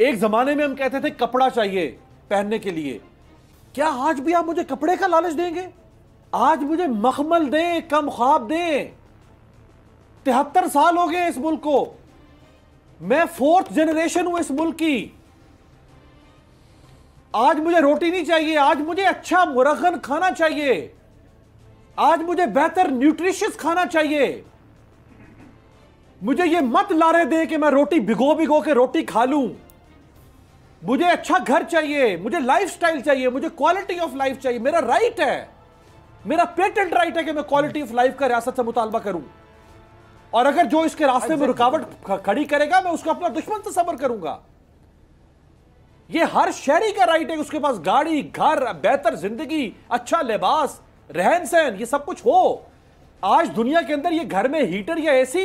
एक जमाने में हम कहते थे कपड़ा चाहिए पहनने के लिए। क्या आज भी आप मुझे कपड़े का लालच देंगे? आज मुझे मखमल दें, कम ख्वाब दें। तिहत्तर साल हो गए इस मुल्क को। मैं फोर्थ जनरेशन हूँ इस मुल्क की। आज मुझे रोटी नहीं चाहिए, आज मुझे अच्छा मुरगन खाना चाहिए। आज मुझे बेहतर न्यूट्रिशियस खाना चाहिए। मुझे ये मत लारे दे कि मैं रोटी भिगो भिगो के रोटी खा लूँ। मुझे अच्छा घर चाहिए मुझे लाइफस्टाइल चाहिए मुझे क्वालिटी ऑफ़ लाइफ चाहिए मेरा राइट है। मेरा पेटेंट राइट है कि मैं क्वालिटी ऑफ़ लाइफ का रियासत से मुतालबा करूँ। और अगर जो इसके रास्ते में रुकावट खड़ी करेगा मैं उसको अपना दुश्मन से सबर करूँगा। ये हर शहरी का राइट है उसके पास गाड़ी घर बेहतर ज़िंदगी अच्छा लिबास रहन सहन ये सब कुछ हो। आज दुनिया के अंदर ये घर में हीटर या एसी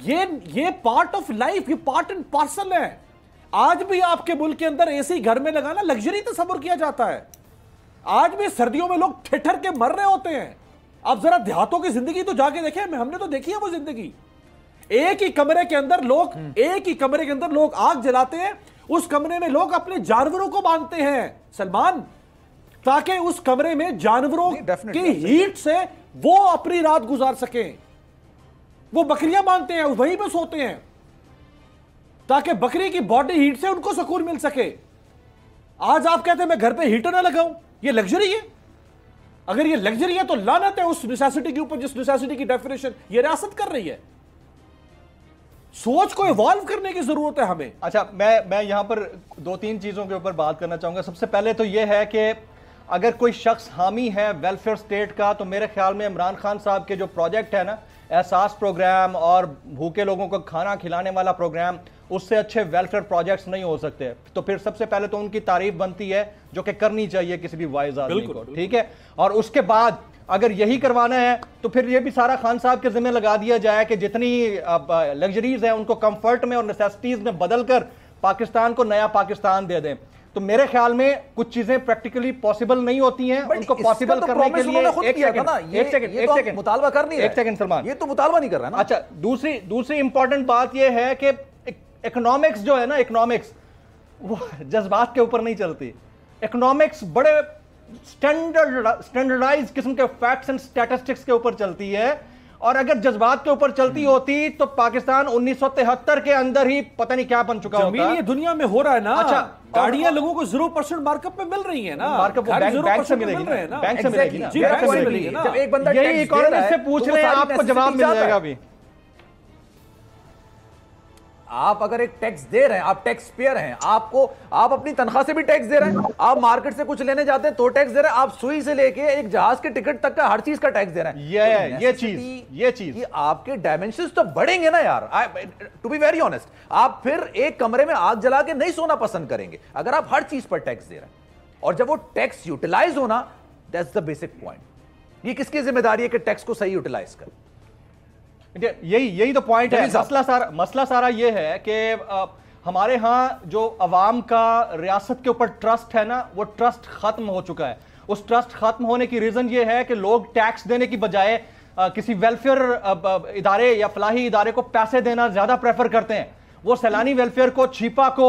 ये ये पार्ट ऑफ़ लाइफ ये पार्ट एंड पार्सल है। आज भी आपके मुल्क के अंदर एसी घर में लगाना लग्जरी तस्वर किया जाता है। आज भी सर्दियों में लोग ठिठर के मर रहे होते हैं। अब जरा देहातों की ज़िंदगी तो जाके देखे हमने तो देखी है वो ज़िंदगी। एक ही कमरे के अंदर लोग हम्म। एक ही कमरे के अंदर लोग आग जलाते हैं उस कमरे में लोग अपने जानवरों को बांधते हैं। सलमान ताकि उस कमरे में जानवरों की हीट से वो अपनी रात गुजार सके। वो बकरियाँ बांधते हैं वहीं पर सोते हैं। ताकि बकरी की बॉडी हीट से उनको सुकून मिल सके। आज आप कहते हैं, मैं घर पे हीटर ना लगाऊँ, ये लग्जरी है? अगर ये लग्जरी है तो लानत है उस नेसेसिटी के ऊपर, जिस नेसेसिटी की डेफिनेशन ये रियासत कर रही है। सोच को इवॉल्व करने की ज़रूरत है हमें। अच्छा मैं मैं यहाँ पर दो तीन चीज़ों के ऊपर बात करना चाहूँगा। सबसे पहले तो यह है कि अगर कोई शख्स हामी है वेलफेयर स्टेट का तो मेरे ख्याल में इमरान खान साहब के जो प्रोजेक्ट है ना, एहसास प्रोग्राम और भूखे लोगों को खाना खिलाने वाला प्रोग्राम उससे अच्छे वेलफेयर प्रोजेक्ट्स नहीं हो सकते। तो फिर सबसे पहले तो उनकी तारीफ़ बनती है जो कि करनी चाहिए किसी भी वाइज आदमी को ठीक है? और उसके बाद अगर यही करवाना है तो फिर ये भी सारा खान साहब के जिम्मे लगा दिया जाए कि जितनी लग्जरीज है उनको कंफर्ट में और नेसेसिटीज में बदल कर पाकिस्तान को नया पाकिस्तान दे दें। तो मेरे ख्याल में कुछ चीज़ें प्रैक्टिकली पॉसिबल नहीं होती हैं उनको पॉसिबल तो करने के लिए एक सेकंड एक सेकंड एक सेकंड तो मुतालबा कर नहीं एक सेकंड सलमान। ये तो मुतालबा नहीं कर रहा ना। अच्छा दूसरी दूसरी इंपॉर्टेंट बात ये है कि इकोनॉमिक्स जो है ना इकोनॉमिक्स वो जज्बात के ऊपर नहीं चलती। इकोनॉमिक्स बड़े स्टैंडर्ड स्टैंडर्डाइज किस्म के फैक्ट्स एंड स्टैटिस्टिक्स के ऊपर चलती है। और अगर जज्बात के ऊपर चलती होती तो पाकिस्तान 1973 के अंदर ही पता नहीं क्या बन चुका होता। ये दुनिया में हो रहा है ना। अच्छा गाड़ियाँ लोगों को ज़ीरो परसेंट मार्कअप में मिल रही है ना। मार्कअप बैंक, से मिलेगी ना। बैंक से मिलेगी ना। एक बंदा यही इकोनॉमिस्ट से पूछ रहे हैं आपको जवाब मिल जाएगा अभी। आप अगर एक टैक्स दे रहे हैं आप टैक्स पेयर हैं आपको आप अपनी तनख्वाह से भी टैक्स दे रहे हैं। आप मार्केट से कुछ लेने जाते हैं तो टैक्स दे रहे हैं आप सुई से लेके एक जहाज़ के टिकट तक का हर चीज़ का टैक्स दे रहे हैं। ये तो ये चीज़ ये चीज़। ये आपके डायमेंशन तो बढ़ेंगे ना यार। टू बी वेरी ऑनेस्ट आप फिर एक कमरे में आग जला के नहीं सोना पसंद करेंगे अगर आप हर चीज़ पर टैक्स दे रहे हैं। और जब वो टैक्स यूटिलाइज होना दैट्स द बेसिक पॉइंट ये किसकी ज़िम्मेदारी है कि टैक्स को सही यूटिलाइज करें? यही यही तो पॉइंट है। मसला सारा मसला सारा ये है कि हमारे यहाँ जो अवाम का रियासत के ऊपर ट्रस्ट है ना वो ट्रस्ट खत्म हो चुका है। उस ट्रस्ट खत्म होने की रीजन ये है कि लोग टैक्स देने की बजाय किसी वेलफेयर इदारे या फलाही इदारे को पैसे देना ज़्यादा प्रेफर करते हैं। वो सैलानी वेलफेयर को छिपा को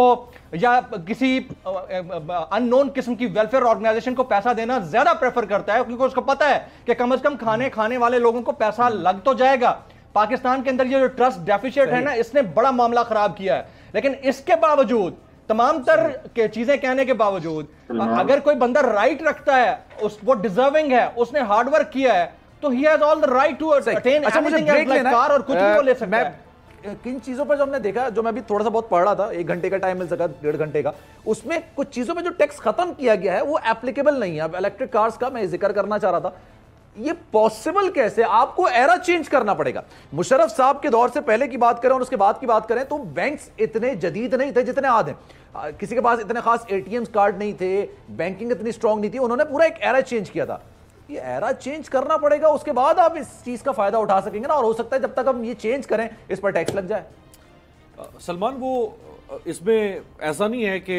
या किसी अननोन किस्म की वेलफेयर ऑर्गेनाइजेशन को पैसा देना ज़्यादा प्रेफर करता है क्योंकि उसको पता है कि कम से कम खाने खाने वाले लोगों को पैसा लग तो जाएगा। पाकिस्तान के अंदर ये जो ट्रस्ट डेफिशिएट है ना इसने बड़ा मामला खराब किया है। लेकिन इसके बावजूद तमाम तर के चीज़ें कहने के बावजूद अगर कोई बंदा राइट रखता है उस वो डिजर्विंग है उसने हार्डवर्क किया है तो ही has all the right to attain अच्छा मुझे ब्रेक लेना कार और कुछ भी वो ले सकता है। किन चीज़ों पर जो हमने देखा जो मैं भी थोड़ा सा बहुत पढ़ रहा था एक घंटे का टाइम मिल सका डेढ़ घंटे का उसमें कुछ चीज़ों में जो टैक्स खत्म किया गया है वो एप्लीकेबल नहीं है। अब इलेक्ट्रिक कार्स का मैं ज़िक्र करना चाह रहा था ये पॉसिबल कैसे? आपको एरा चेंज करना पड़ेगा। मुशरफ साहब के दौर से पहले की बात करें और उसके बाद की बात करें तो बैंक्स इतने जदीद नहीं थे जितने आज हैं किसी के पास इतने खास एटीएम कार्ड नहीं थे बैंकिंग इतनी स्ट्रांग नहीं थी, उन्होंने पूरा एक एरा चेंज किया था। ये एरा चेंज करना पड़ेगा, उसके बाद आप इस चीज़ का फ़ायदा उठा सकेंगे ना, और हो सकता है जब तक हम ये चेंज करें, इस पर टैक्स लग जाए। सलमान, वो इसमें ऐसा नहीं है कि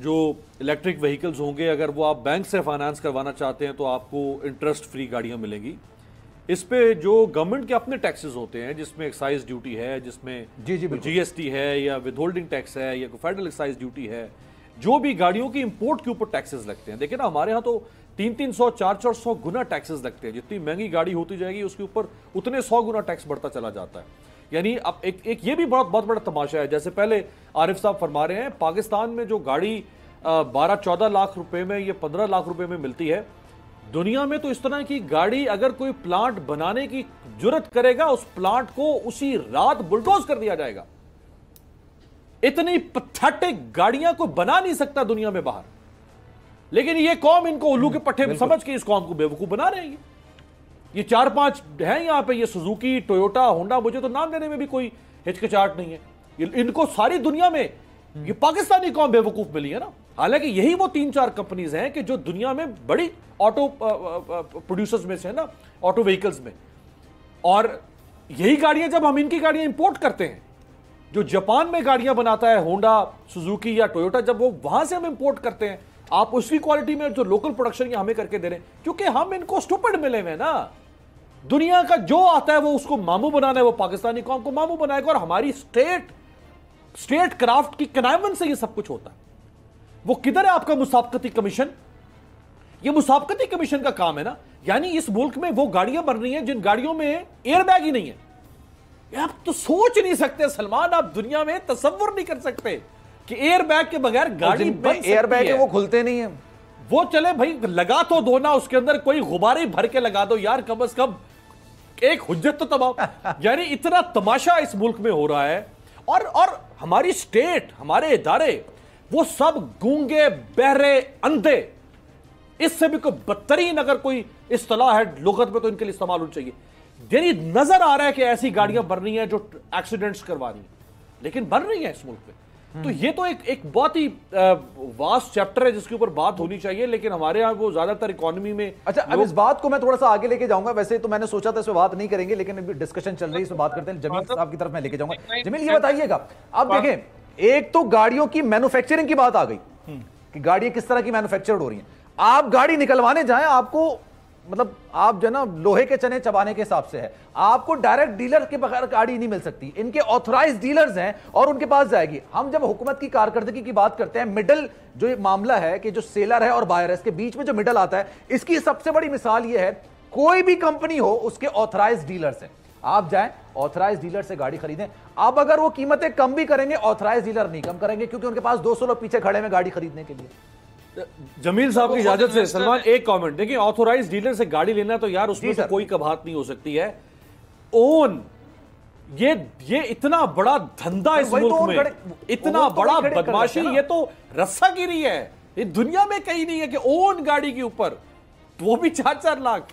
जो इलेक्ट्रिक व्हीकल्स होंगे अगर वो आप बैंक से फाइनेंस करवाना चाहते हैं तो आपको इंटरेस्ट फ्री गाड़ियाँ मिलेंगी। इस पे जो गवर्नमेंट के अपने टैक्सेस होते हैं जिसमें एक्साइज ड्यूटी है जिसमें जी, जी। जीएसटी है या विदहोल्डिंग टैक्स है या फेडरल एक्साइज ड्यूटी है जो भी गाड़ियों की इंपोर्ट के ऊपर टैक्सेस लगते हैं। देखिए ना हमारे यहाँ तो तीन तीन सौ चार चार सौ गुना टैक्सेस लगते हैं। जितनी महँगी गाड़ी होती जाएगी उसके ऊपर उतने सौ गुना टैक्स बढ़ता चला जाता है। यानी अब एक एक ये भी बहुत बहुत बड़ा तमाशा है। जैसे पहले आरिफ साहब फरमा रहे हैं पाकिस्तान में जो गाड़ी बारह चौदह लाख रुपए में या पंद्रह लाख रुपए में मिलती है दुनिया में तो इस तरह की गाड़ी अगर कोई प्लांट बनाने की ज़रूरत करेगा उस प्लांट को उसी रात बुलडोज कर दिया जाएगा। इतनी पथेटिक गाड़ियाँ को बना नहीं सकता दुनिया में बाहर। लेकिन ये कौम इनको उल्लू के पट्टे समझ के इस कौम को बेवकूफ़ बना रहे हैं। ये चार पाँच हैं यहाँ पे, ये सुजुकी टोयोटा होंडा मुझे तो नाम देने में भी कोई हिचकिचाहट नहीं है। इनको सारी दुनिया में, ये पाकिस्तानी कौम बेवकूफ़ मिली है ना? हालाँकि यही वो तीन चार कंपनीज़ हैं कि जो दुनिया में बड़ी ऑटो प्रोड्यूसर्स में से है ना ऑटो व्हीकल्स में। और यही गाड़ियाँ जब हम इनकी गाड़ियाँ इंपोर्ट करते हैं, जो जापान में गाड़ियाँ बनाता है होंडा सुजुकी या टोयोटा जब वो वहाँ से हम इंपोर्ट करते हैं, आप उसकी क्वालिटी में जो लोकल प्रोडक्शन हमें करके दे रहे हैं, क्योंकि हम इनको स्टूपिड मिले हुए ना। दुनिया का जो आता है वो उसको मामू बनाना है वो पाकिस्तानी कौम को मामू बनाएगा और हमारी स्टेट स्टेट क्राफ्ट की कनावन से ये सब कुछ होता है। वो किधर है आपका मुसाबकती कमीशन? ये मुसाबकती कमीशन का काम है ना? यानी इस मुल्क में वो गाड़ियाँ बन रही हैं जिन गाड़ियों में एयरबैग ही नहीं है। आप तो सोच नहीं सकते सलमान आप दुनिया में तस्वर नहीं कर सकते कि एयरबैग के बगैर गाड़ी एयरबैग वो खुलते नहीं है। वो चले भाई लगा तो दो ना उसके अंदर कोई गुब्बारे भर के लगा दो यार कम अज कम एक हुज्जत तो तबाह यानी इतना तमाशा इस मुल्क में हो रहा है। और और हमारी स्टेट हमारे इदारे वो सब गूँगे बहरे अंधे। इससे भी कोई बदतरीन अगर कोई इस्तलाह है लोगत में तो इनके लिए इस्तेमाल होना चाहिए। यानी नज़र आ रहा है कि ऐसी गाड़ियाँ बन रही हैं जो एक्सीडेंट्स करवा रही हैं। लेकिन बन रही हैं इस मुल्क में। तो ये तो एक एक बहुत ही वास्ट चैप्टर है जिसके ऊपर बात होनी चाहिए लेकिन हमारे यहाँ वो ज़्यादातर इकोनॉमी में अच्छा अब इस बात को मैं थोड़ा सा आगे लेके जाऊँगा। वैसे तो मैंने सोचा था इस पर बात नहीं करेंगे लेकिन अभी डिस्कशन चल रही है इस पर बात करते हैं। जमील साहब की तरफ़ मैं लेके जाऊँगा। जमील ये बताइएगा। आप देखें एक तो गाड़ियों की मैन्युफैक्चरिंग की बात आ गई। कि गाड़ियाँ किस तरह की मैन्युफैक्चर्ड हो रही हैं। आप गाड़ी निकलवाने जाए आपको मतलब आप जो ना लोहे के चने चबाने के हिसाब से है। आपको डायरेक्ट डीलर के बगैर गाड़ी नहीं मिल सकती। इनके ऑथराइज डीलर्स हैं और उनके पास जाएगी। हम जब हुकूमत की कारकर्दगी की बात करते हैं मिडल जो मामला है कि जो सेलर है और बायर है, इसके बीच में जो मिडल आता है, इसकी सबसे बड़ी मिसाल यह है, कोई भी कंपनी हो, उसके ऑथराइज डीलर्स हैं। आप जाएँ ऑथराइज डीलर से गाड़ी खरीदें। अब अगर वो कीमतें कम भी करेंगे ऑथराइज डीलर नहीं कम करेंगे, क्योंकि उनके पास 200 लोग पीछे खड़े हैं गाड़ी खरीदने के लिए। जमील साहब की इजाज़त से सलमान एक कमेंट देखिए ऑथोराइज डीलर से गाड़ी लेना तो यार उसमें तो कोई कबात नहीं हो सकती है। ओन ये ये इतना बड़ा धंधा इस मुल्क तो में इतना तो बड़ा बदमाशी ये तो रस्सागिरी है। ये दुनिया में कहीं नहीं है कि ओन गाड़ी के ऊपर वो भी चार चार लाख।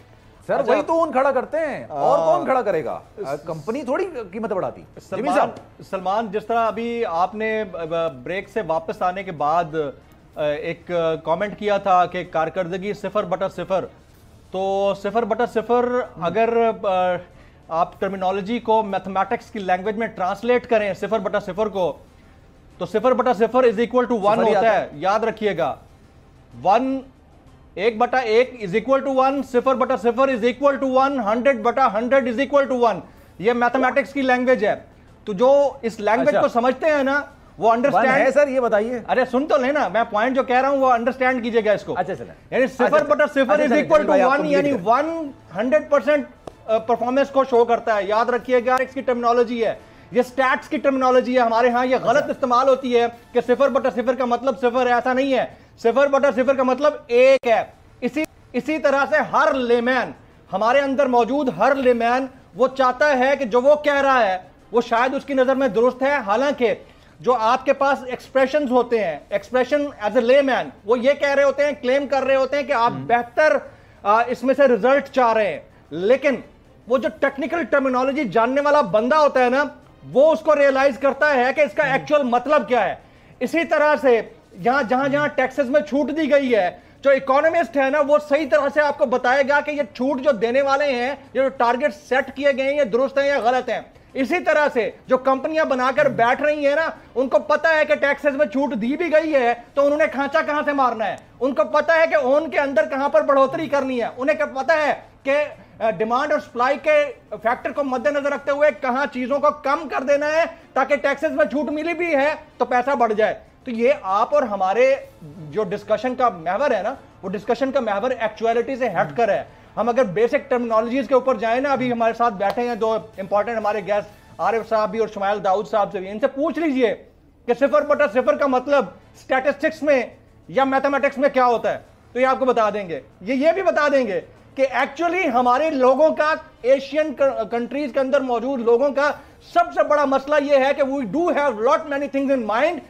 सर अच्छा, वही तो ओन खड़ा करते हैं। और कौन खड़ा करेगा? कंपनी थोड़ी कीमत बढ़ाती। सलमान सलमान जिस तरह अभी आपने ब्रेक से वापस आने के बाद एक कमेंट किया था कि कारकर्दगी सिफर बटा सिफर। तो सिफर बटा सिफर अगर आप टर्मिनोलॉजी को मैथमेटिक्स की लैंग्वेज में ट्रांसलेट करें सिफर बटा सिफर को तो सिफर बटा सिफर इज़ इक्वल टू वन होता है। याद रखिएगा। वन एक बटा एक इज़ इक्वल टू वन सिफर बटा सिफर is equal to one hundred बटा hundred is equal to one ये मैथमेटिक्स की लैंग्वेज है। तो जो इस लैंग्वेज अच्छा। को समझते हैं ना वो अंडरस्टैंड है सर ये बताइए। अरे सुन तो लेना मैं पॉइंट जो कह रहा हूँ वो अंडरस्टैंड कीजिएगा इसको। अच्छा चला यानी सिफर बटा सिफर इज़ इक्वल टू वन यानी वन हंड्रेड परसेंट परफॉर्मेंस को शो करता है। याद रखिएगा इसकी टर्मिनोलॉजी है। ये स्टैट्स की टर्मिनोलॉजी है हमारे यहाँ। ये गलत अच्छा। इस्तेमाल होती है कि सिफर बटा सिफर का मतलब सिफर है ऐसा नहीं है। सिफर बटा सिफर का मतलब एक है। इसी इसी तरह से हर लेमैन हमारे अंदर मौजूद हर लेमैन वो चाहता है कि जो वो कह रहा है वो शायद उसकी नज़र में दुरुस्त है। हालाँकि जो आपके पास एक्सप्रेशन होते हैं एक्सप्रेशन एज ए ले मैन वो ये कह रहे होते हैं क्लेम कर रहे होते हैं कि आप हम्म। बेहतर इसमें से रिज़ल्ट चाह रहे हैं लेकिन वो जो टेक्निकल टर्मिनोलॉजी जानने वाला बंदा होता है ना वो उसको रियलाइज़ करता है कि इसका एक्चुअल हम्म। मतलब क्या है इसी तरह से यहाँ जहाँ जहाँ टैक्सेस में छूट दी गई है जो इकोनॉमिस्ट है ना वो सही तरह से आपको बताएगा कि ये छूट जो देने वाले हैं ये जो टारगेट सेट किए गए हैं ये दुरुस्त हैं या गलत हैं इसी तरह से जो कंपनियाँ बनाकर बैठ रही है ना, उनको पता है कि टैक्सेस में छूट दी भी गई है तो उन्होंने खांचा कहाँ से मारना है? उनको पता है कि ओन के अंदर कहाँ पर बढ़ोतरी करनी है। उन्हें पता है कि डिमांड और सप्लाई के फैक्टर को मद्देनजर रखते हुए कहाँ चीज़ों को कम कर देना है, ताकि टैक्सेस में छूट मिली भी है तो पैसा बढ़ जाए। तो ये आप और हमारे जो डिस्कशन का महवर है ना, वो डिस्कशन का महवर एक्चुअलिटी से हट कर है। हम अगर बेसिक टर्मिनोलॉजीज के ऊपर जाए ना, अभी हमारे साथ बैठे हैं दो इंपॉर्टेंट हमारे गेस्ट आरिफ साहब भी और शुमाइल दाऊद साहब से भी, इनसे पूछ लीजिए कि सिफर बटा सिफर का मतलब स्टैटिस्टिक्स में या मैथमेटिक्स में क्या होता है। तो ये आपको बता देंगे। ये ये भी बता देंगे कि एक्चुअली हमारे लोगों का एशियन कंट्रीज़ के अंदर मौजूद लोगों का सबसे बड़ा मसला यह है कि we do have lot many things in mind